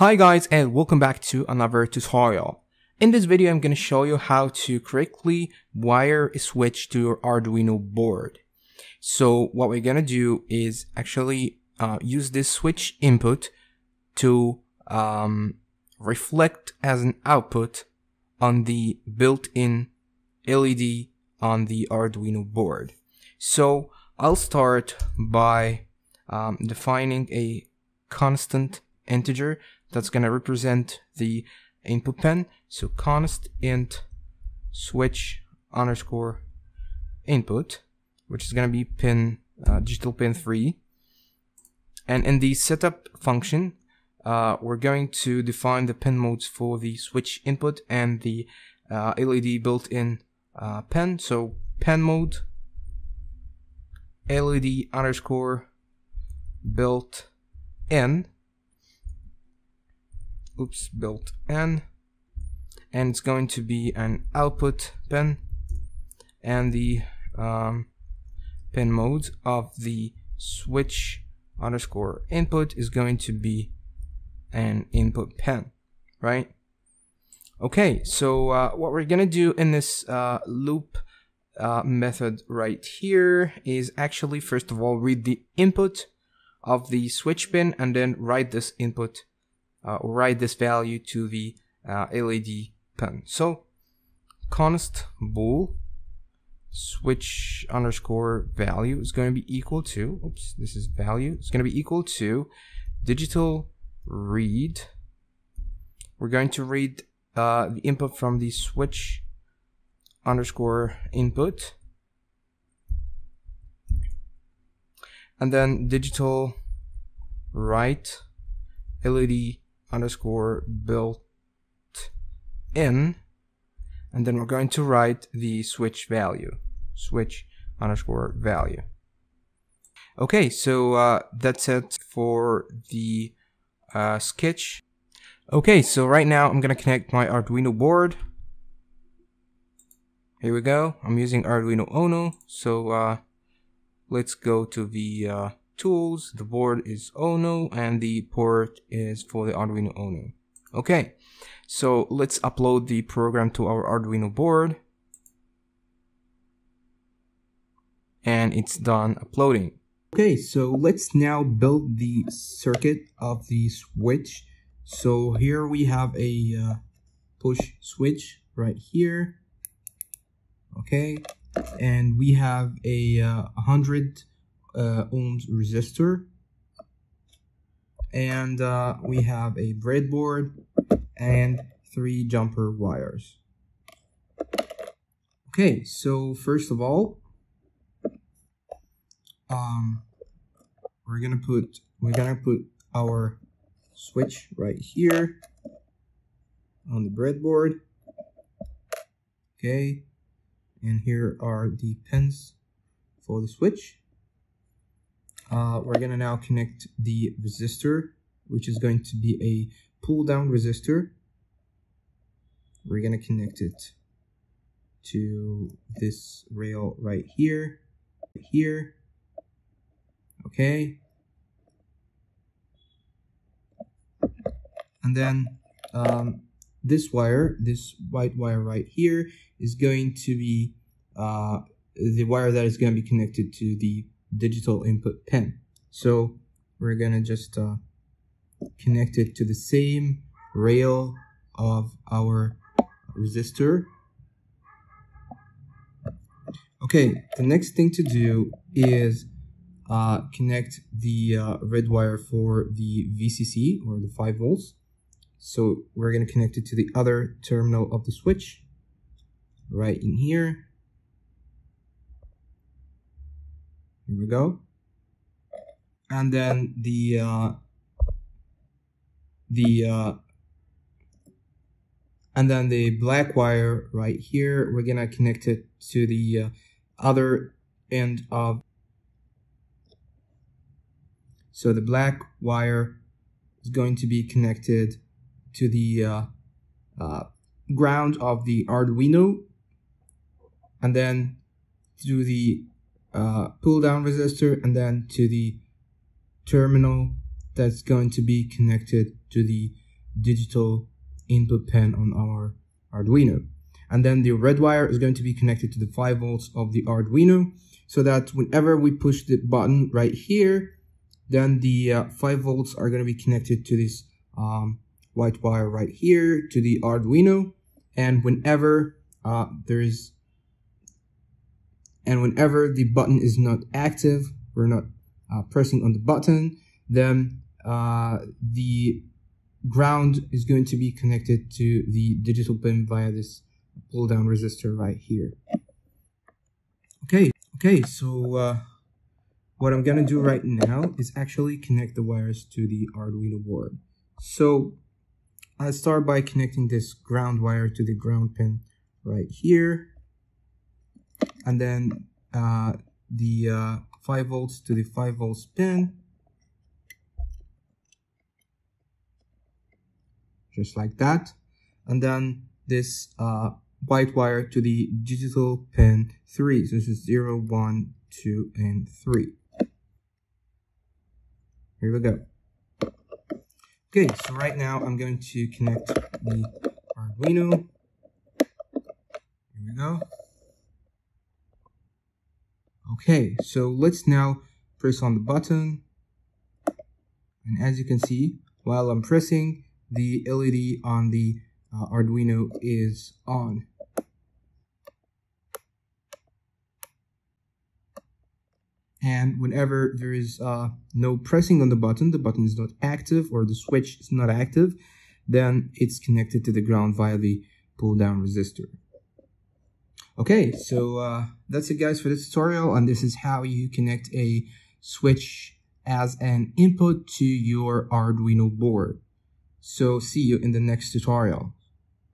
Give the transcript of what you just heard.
Hi guys and welcome back to another tutorial. In this video I'm going to show you how to correctly wire a switch to your Arduino board. So what we're going to do is actually uh, use this switch input to um, reflect as an output on the built-in LED on the Arduino board. So I'll start by um, defining a constant integer that's going to represent the input pin. So const int switch underscore input, which is going to be pin uh, digital pin 3. And in the setup function, uh, we're going to define the pin modes for the switch input and the uh, LED built-in uh, pen. So pin mode LED underscore built in oops built in and it's going to be an output pin and the um, pin mode of the switch underscore input is going to be an input pin right? Okay so uh, what we're gonna do in this uh, loop uh, method right here is actually first of all read the input of the switch pin and then write this input or write this value to the uh, LED pin. So const bool switch underscore value is going to be equal to, oops, this is value, it's going to be equal to digital read. We're going to read uh, the input from the switch underscore input and then digital write LED underscore built in and then we're going to write the switch value switch underscore value. Okay so uh, that's it for the uh, sketch. Okay so right now I'm gonna connect my Arduino board. Here we go. I'm using Arduino Uno so uh, let's go to the uh, tools the board is Uno and the port is for the Arduino Uno okay so let's upload the program to our Arduino board. And it's done uploading. Okay so let's now build the circuit of the switch. So here we have a uh, push switch right here. Okay and we have a uh, 100 uh, ohms resistor. And uh, we have a breadboard and three jumper wires. Okay so first of all um we're gonna put we're gonna put our switch right here on the breadboard. Okay and here are the pins for the switch. Uh, we're gonna now connect the resistor, which is going to be a pull down resistor. We're gonna connect it to this rail right here, here, okay. And then um, this wire, this white wire right here, is going to be uh, the wire that is going to be connected to the digital input pin. So we're going to just uh, connect it to the same rail of our resistor. Okay, the next thing to do is uh, connect the uh, red wire for the VCC or the 5 volts. So we're going to connect it to the other terminal of the switch right in here. Here we go. And then the uh, the uh, and then the black wire right here, we're gonna connect it to the uh, other end of so the black wire is going to be connected to the uh, uh, ground of the Arduino and then to the uh, pull down resistor and then to the terminal that's going to be connected to the digital input pin on our Arduino. And then the red wire is going to be connected to the 5 volts of the Arduino so that whenever we push the button right here, then the uh, 5 volts are going to be connected to this um, white wire right here to the Arduino. And whenever uh, there's and whenever the button is not active, we're not uh, pressing on the button, then uh, the ground is going to be connected to the digital pin via this pull down resistor right here. Okay, okay, so uh, what I'm gonna do right now is actually connect the wires to the Arduino board. So I start by connecting this ground wire to the ground pin right here. And then uh, the uh, 5 volts to the 5 volts pin. Just like that. And then this uh, white wire to the digital pin 3. So this is 0, 1, 2, and 3. Here we go. Okay, so right now I'm going to connect the Arduino. Here we go. Okay, so let's now press on the button. And as you can see, while I'm pressing, the LED on the uh, Arduino is on. And whenever there is uh, no pressing on the button, the button is not active or the switch is not active, then it's connected to the ground via the pull down resistor. Okay, so uh, that's it guys for this tutorial and this is how you connect a switch as an input to your Arduino board. So see you in the next tutorial.